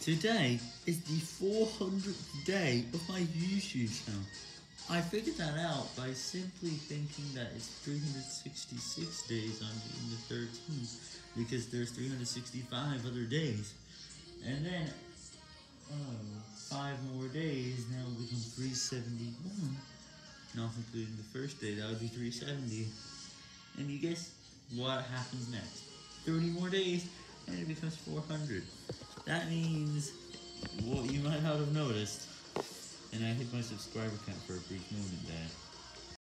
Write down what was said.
Today is the 400th day of my YouTube channel. I figured that out by simply thinking that it's 366 days on June the 13th, because there's 365 other days. And then, oh, five more days, now will become 371. Not including the first day, that would be 370. And you guess what happens next? 30 more days, it becomes 400. That means what you might not have noticed. And I hit my subscriber count for a brief moment.